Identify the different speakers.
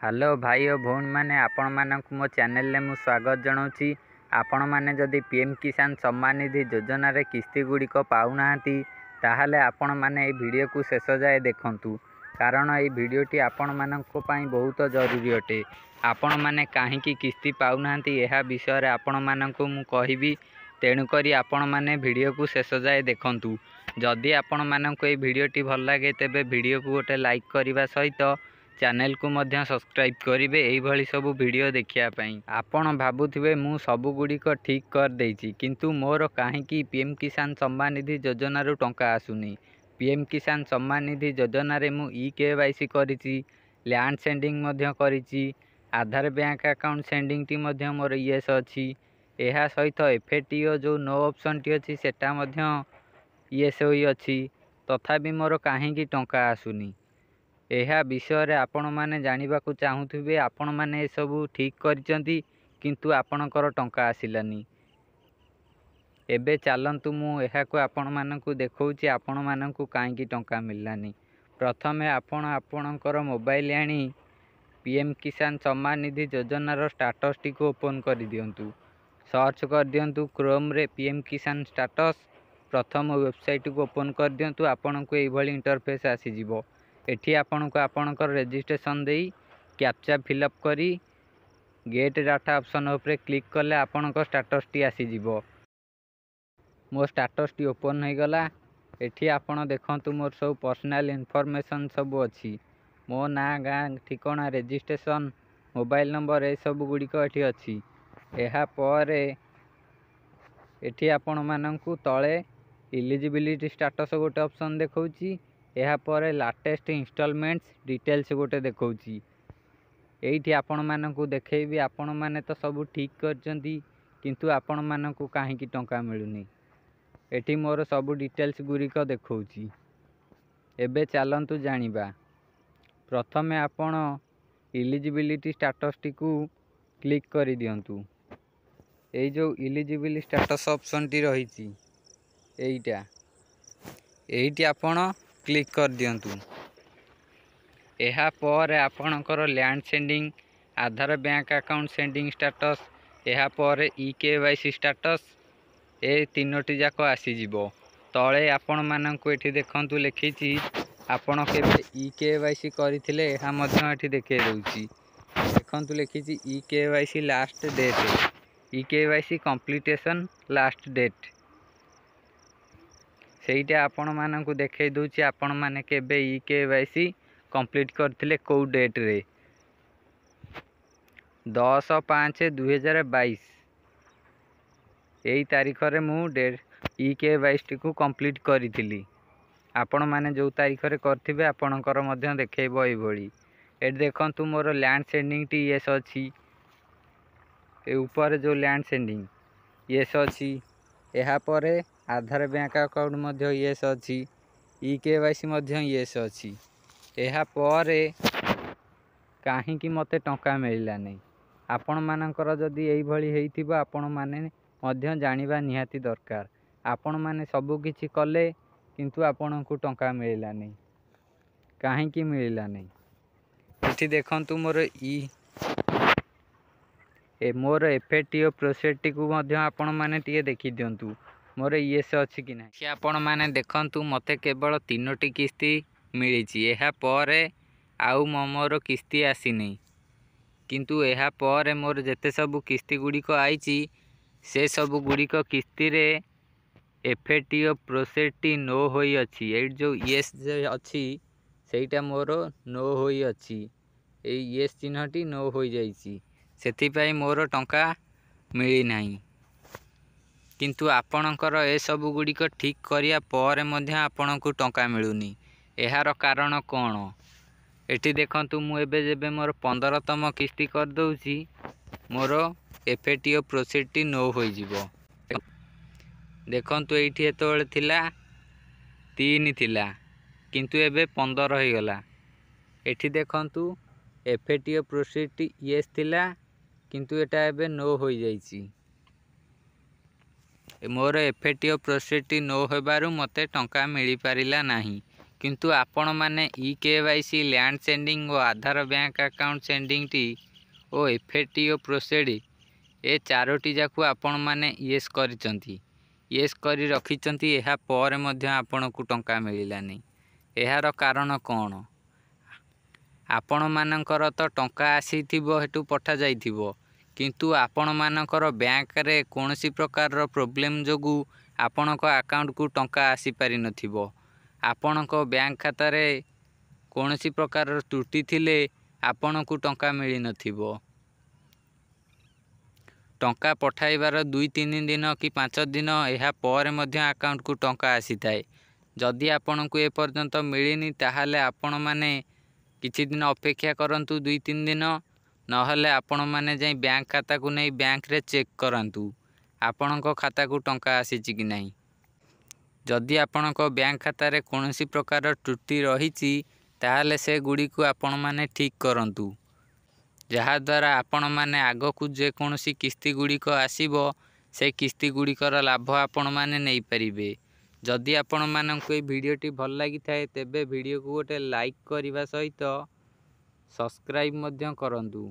Speaker 1: Hello ଭାଇ ଓ ଭଉଣୀମାନେ ଆପଣମାନଙ୍କୁ ମୋ ଚ୍ୟାନେଲରେ ମୁଁ ସ୍ୱାଗତ ଜଣାଉଛି। ଆପଣମାନେ ଯଦି ପି ଏମ୍ କିଷାନ ସମ୍ମାନ ନିଧି ଯୋଜନାରେ କିସ୍ତି ଗୁଡ଼ିକ ପାଉନାହାନ୍ତି ତାହେଲେ ଆପଣମାନେ ଏହି ଭିଡ଼ିଓକୁ ଶେଷ ଯାଏ ଦେଖନ୍ତୁ। କାରଣ ଏହି ଭିଡ଼ିଓଟି ଆପଣମାନଙ୍କ ପାଇଁ ବହୁତ ଜରୁରୀ ଅଟେ। ଆପଣମାନେ କାହିଁକି କିସ୍ତି ପାଉନାହାନ୍ତି ଏହା ବିଷୟରେ ଆପଣମାନଙ୍କୁ ମୁଁ କହିବି। ତେଣୁକରି ଆପଣମାନେ ଭିଡ଼ିଓକୁ ଶେଷ ଯାଏ ଦେଖନ୍ତୁ। ଯଦି ଆପଣମାନଙ୍କୁ ଏହି ଭିଡ଼ିଓଟି ଭଲ ଲାଗେ ତେବେ ଭିଡ଼ିଓକୁ ଗୋଟେ ଲାଇକ୍ କରିବା ସହିତ ଚ୍ୟାନେଲକୁ ମଧ୍ୟ ସବସ୍କ୍ରାଇବ୍ କରିବେ ଏଇଭଳି ସବୁ ଭିଡ଼ିଓ ଦେଖିବା ପାଇଁ। ଆପଣ ଭାବୁଥିବେ ମୁଁ ସବୁଗୁଡ଼ିକ ଠିକ୍ କରିଦେଇଛି କିନ୍ତୁ ମୋର କାହିଁକି ପି ଏମ୍ କିଷାନ ସମ୍ମାନ ନିଧି ଯୋଜନାରୁ ଟଙ୍କା ଆସୁନି? ପି ଏମ୍ କିଷାନ ସମ୍ମାନ ନିଧି ଯୋଜନାରେ ମୁଁ ଇ କେ ୱାଇ ସି କରିଛି ଲ୍ୟାଣ୍ଡ ସେଣ୍ଡିଂ ମଧ୍ୟ କରିଛି ଆଧାର ବ୍ୟାଙ୍କ ଆକାଉଣ୍ଟ ସେଣ୍ଡିଂଟି ମଧ୍ୟ ମୋର ୟେସ୍ ଅଛି। ଏହା ସହିତ ଏଫ୍ ଏ ଟି ଓ ଯେଉଁ ନୋ ଅପସନ୍ଟି ଅଛି ସେଟା ମଧ୍ୟ ୟେସ୍ ହୋଇଅଛି ତଥାପି ମୋର କାହିଁକି ଟଙ୍କା ଆସୁନି? ଏହା ବିଷୟରେ ଆପଣମାନେ ଜାଣିବାକୁ ଚାହୁଁଥିବେ ଆପଣମାନେ ଏସବୁ ଠିକ୍ କରିଛନ୍ତି କିନ୍ତୁ ଆପଣଙ୍କର ଟଙ୍କା ଆସିଲାନି। ଏବେ ଚାଲନ୍ତୁ ମୁଁ ଏହାକୁ ଆପଣମାନଙ୍କୁ ଦେଖାଉଛି ଆପଣମାନଙ୍କୁ କାହିଁକି ଟଙ୍କା ମିଳିଲାନି। ପ୍ରଥମେ ଆପଣ ଆପଣଙ୍କର ମୋବାଇଲ ଆଣି ପି ଏମ୍ କିଷାନ ସମ୍ମାନ ନିଧି ଯୋଜନାର ଷ୍ଟାଟସ୍ଟିକୁ ଓପନ୍ କରିଦିଅନ୍ତୁ। ସର୍ଚ୍ଚ କରିଦିଅନ୍ତୁ କ୍ରୋମ୍ରେ ପି ଏମ୍ କିଷାନ ଷ୍ଟାଟସ୍। ପ୍ରଥମ ୱେବସାଇଟ୍କୁ ଓପନ୍ କରିଦିଅନ୍ତୁ ଆପଣଙ୍କୁ ଏଇଭଳି ଇଣ୍ଟରଫେସ୍ ଆସିଯିବ। ଏଠି ଆପଣଙ୍କୁ ଆପଣଙ୍କର ରେଜିଷ୍ଟ୍ରେସନ୍ ଦେଇ କ୍ୟାପଚା ଫିଲ୍ଅପ୍ କରି ଗେଟ୍ ଡାଟା ଅପସନ୍ ଉପରେ କ୍ଲିକ୍ କଲେ ଆପଣଙ୍କ ଷ୍ଟାଟସ୍ଟି ଆସିଯିବ। ମୋ ଷ୍ଟାଟସ୍ଟି ଓପନ୍ ହୋଇଗଲା। ଏଠି ଆପଣ ଦେଖନ୍ତୁ ମୋର ସବୁ ପର୍ସନାଲ୍ ଇନଫର୍ମେସନ୍ ସବୁ ଅଛି। ମୋ ନାଁ ଗାଁ ଠିକଣା ରେଜିଷ୍ଟ୍ରେସନ୍ ମୋବାଇଲ୍ ନମ୍ବର ଏସବୁ ଗୁଡ଼ିକ ଏଠି ଅଛି। ଏହାପରେ ଏଠି ଆପଣମାନଙ୍କୁ ତଳେ ଇଲିଜିବିଲିଟି ଷ୍ଟାଟସ୍ ଗୋଟେ ଅପସନ୍ ଦେଖାଉଛି। ଏହାପରେ ଲାଟେଷ୍ଟ ଇନଷ୍ଟଲମେଣ୍ଟସ୍ ଡିଟେଲ୍ସ ଗୋଟେ ଦେଖାଉଛି। ଏଇଠି ଆପଣମାନଙ୍କୁ ଦେଖେଇବି ଆପଣମାନେ ତ ସବୁ ଠିକ୍ କରିଛନ୍ତି କିନ୍ତୁ ଆପଣମାନଙ୍କୁ କାହିଁକି ଟଙ୍କା ମିଳୁନି? ଏଠି ମୋର ସବୁ ଡିଟେଲ୍ସ ଗୁଡ଼ିକ ଦେଖାଉଛି। ଏବେ ଚାଲନ୍ତୁ ଜାଣିବା। ପ୍ରଥମେ ଆପଣ ଇଲିଜିବିଲିଟି ଷ୍ଟାଟସ୍ଟିକୁ କ୍ଲିକ୍ କରିଦିଅନ୍ତୁ। ଏଇ ଯେଉଁ ଇଲିଜିବିଲି ଷ୍ଟାଟସ୍ ଅପସନ୍ଟି ରହିଛି ଏଇଟା। ଏଇଠି ଆପଣ କ୍ଲିକ୍ କରିଦିଅନ୍ତୁ। ଏହାପରେ ଆପଣଙ୍କର land seeding Aadhaar bank account seeding status ଏହାପରେ e K Y C status ଏ ତିନୋଟି ଯାକ ଆସିଯିବ। ତଳେ ଆପଣମାନଙ୍କୁ ଏଠି ଦେଖନ୍ତୁ ଲେଖିଛି ଆପଣ କେବେ ଇ କେ ୱାଇ ସି କରିଥିଲେ ଏହା ମଧ୍ୟ ଏଠି ଦେଖାଇ ଦେଉଛି। ଦେଖନ୍ତୁ ଲେଖିଛି e K Y C last date e K Y C completion last date ସେଇଟା ଆପଣମାନଙ୍କୁ ଦେଖାଇ ଦେଉଛି। ଆପଣମାନେ କେବେ e K Y C complete କରିଥିଲେ କେଉଁ ଡେଟ୍ରେ ଦଶ ପାଞ୍ଚ ଦୁଇହଜାର ବାଇଶ। ଏଇ ତାରିଖରେ ମୁଁ ଡେଟ୍ ଇ କେ ୱାଇ ସିଟିକୁ କମ୍ପ୍ଲିଟ୍ କରିଥିଲି। ଆପଣମାନେ ଯେଉଁ ତାରିଖରେ କରିଥିବେ ଆପଣଙ୍କର ମଧ୍ୟ ଦେଖାଇବ ଏଇଭଳି। ଏଠି ଦେଖନ୍ତୁ ମୋର ଲ୍ୟାଣ୍ଡ ସେଣ୍ଡିଂଟି ୟେସ୍ ଅଛି। ଏ ଉପରେ ଯେଉଁ ଲ୍ୟାଣ୍ଡ ସେଣ୍ଡିଂ ୟେସ୍ ଅଛି। ଏହାପରେ ଆଧାର ବ୍ୟାଙ୍କ ଆକାଉଣ୍ଟ ମଧ୍ୟ ୟେସ୍ ଅଛି ଇ କେ ୱାଇ ସି ମଧ୍ୟ ୟେସ୍ ଅଛି। ଏହାପରେ କାହିଁକି ମୋତେ ଟଙ୍କା ମିଳିଲାନି ଆପଣମାନଙ୍କର ଯଦି ଏଇଭଳି ହେଇଥିବ ଆପଣମାନେ ମଧ୍ୟ ଜାଣିବା ନିହାତି ଦରକାର। ଆପଣମାନେ ସବୁକିଛି କଲେ କିନ୍ତୁ ଆପଣଙ୍କୁ ଟଙ୍କା ମିଳିଲାନି କାହିଁକି ମିଳିଲାନି ଏଠି ଦେଖନ୍ତୁ ମୋର ଇ ଏ ମୋର ଏଫ୍ ଏ ଟି ଓ ପ୍ରୋସେସଟିକୁ ମଧ୍ୟ ଆପଣମାନେ ଟିକେ ଦେଖିଦିଅନ୍ତୁ। ମୋର ଇଏସ୍ ଅଛି କି ନାହିଁ। ଆପଣମାନେ ଦେଖନ୍ତୁ ମୋତେ କେବଳ ତିନୋଟି କିସ୍ତି ମିଳିଛି ଏହାପରେ ଆଉ ମୋର କିସ୍ତି ଆସିନି କିନ୍ତୁ ଏହାପରେ ମୋର ଯେତେ ସବୁ କିସ୍ତି ଗୁଡ଼ିକ ଆଇଛି ସେସବୁ ଗୁଡ଼ିକ କିସ୍ତିରେ ଏଫ୍ ପ୍ରୋସେସଟି ନୋ ହୋଇଅଛି। ଏଇଠି ଯେଉଁ ୟେସ୍ ଅଛି ସେଇଟା ମୋର ନୋ ହୋଇଅଛି। ଏଇ ୟେସ୍ ଚିହ୍ନଟି ନୋ ହୋଇଯାଇଛି। ସେଥିପାଇଁ ମୋର ଟଙ୍କା ମିଳିନାହିଁ। କିନ୍ତୁ ଆପଣଙ୍କର ଏସବୁ ଗୁଡ଼ିକ ଠିକ୍ କରିବା ପରେ ମଧ୍ୟ ଆପଣଙ୍କୁ ଟଙ୍କା ମିଳୁନି। ଏହାର କାରଣ କ'ଣ? ଏଠି ଦେଖନ୍ତୁ ମୁଁ ଏବେ ଯେବେ ମୋର ପନ୍ଦରତମ କିସ୍ତି କରିଦେଉଛି ମୋର ଏଫ୍ ଏ ନୋ ହୋଇଯିବ। ଦେଖନ୍ତୁ ଏଇଠି ଯେତେବେଳେ ଥିଲା ତିନି ଥିଲା କିନ୍ତୁ ଏବେ ପନ୍ଦର ହୋଇଗଲା। ଏଠି ଦେଖନ୍ତୁ ଏଫ୍ ଏ ଟି ଥିଲା କିନ୍ତୁ ଏଟା ଏବେ ନୋ ହୋଇଯାଇଛି। ମୋର F A T O ପ୍ରୋସେସଟି no ହେବାରୁ ମୋତେ ଟଙ୍କା ମିଳିପାରିଲା ନାହିଁ। କିନ୍ତୁ ଆପଣମାନେ e K Y C land seeding ଓ ଆଧାର ବ୍ୟାଙ୍କ ଆକାଉଣ୍ଟ ସେଣ୍ଡିଂଟି ଓ F A T O processed ଏ ଚାରୋଟି ଯାକୁ ଆପଣମାନେ ୟେସ୍ କରିଛନ୍ତି। ୟେସ୍ କରି ରଖିଛନ୍ତି ଏହା ପରେ ମଧ୍ୟ ଆପଣଙ୍କୁ ଟଙ୍କା ମିଳିଲାନି। ଏହାର କାରଣ କ'ଣ? ଆପଣମାନଙ୍କର ତ ଟଙ୍କା ଆସିଥିବ ହେଠୁ ପଠାଯାଇଥିବ। କିନ୍ତୁ ଆପଣମାନଙ୍କର ବ୍ୟାଙ୍କରେ କୌଣସି ପ୍ରକାରର ପ୍ରୋବ୍ଲେମ୍ ଯୋଗୁଁ ଆପଣଙ୍କ ଆକାଉଣ୍ଟକୁ ଟଙ୍କା ଆସିପାରିନଥିବ। ଆପଣଙ୍କ ବ୍ୟାଙ୍କ ଖାତାରେ କୌଣସି ପ୍ରକାରର ତ୍ରୁଟି ଥିଲେ ଆପଣଙ୍କୁ ଟଙ୍କା ମିଳିନଥିବ। ଟଙ୍କା ପଠାଇବାର ଦୁଇ ତିନି ଦିନ କି ପାଞ୍ଚ ଦିନ ଏହା ପରେ ମଧ୍ୟ ଆକାଉଣ୍ଟକୁ ଟଙ୍କା ଆସିଥାଏ। ଯଦି ଆପଣଙ୍କୁ ଏପର୍ଯ୍ୟନ୍ତ ମିଳିନି ତାହେଲେ ଆପଣମାନେ କିଛି ଦିନ ଅପେକ୍ଷା କରନ୍ତୁ ଦୁଇ ତିନି ଦିନ। ନହେଲେ ଆପଣମାନେ ଯାଇ ବ୍ୟାଙ୍କ ଖାତାକୁ ନେଇ ବ୍ୟାଙ୍କରେ ଚେକ୍ କରାନ୍ତୁ। ଆପଣଙ୍କ ଖାତାକୁ ଟଙ୍କା ଆସିଛି କି ନାହିଁ? ଯଦି ଆପଣଙ୍କ ବ୍ୟାଙ୍କ ଖାତାରେ କୌଣସି ପ୍ରକାର ତ୍ରୁଟି ରହିଛି ତାହେଲେ ସେଗୁଡ଼ିକୁ ଆପଣମାନେ ଠିକ୍ କରନ୍ତୁ। ଯାହାଦ୍ୱାରା ଆପଣମାନେ ଆଗକୁ ଯେକୌଣସି କିସ୍ତି ଗୁଡ଼ିକ ଆସିବ ସେ କିସ୍ତି ଗୁଡ଼ିକର ଲାଭ ଆପଣମାନେ ନେଇପାରିବେ। ଯଦି ଆପଣମାନଙ୍କୁ এই ଭିଡ଼ିଓଟି ଭଲ ଲାଗିଥାଏ ତେବେ ଭିଡ଼ିଓକୁ ଗୋଟେ ଲାଇକ୍ କରିବା ସହିତ ସବସ୍କ୍ରାଇବ୍ ମଧ୍ୟ କରନ୍ତୁ।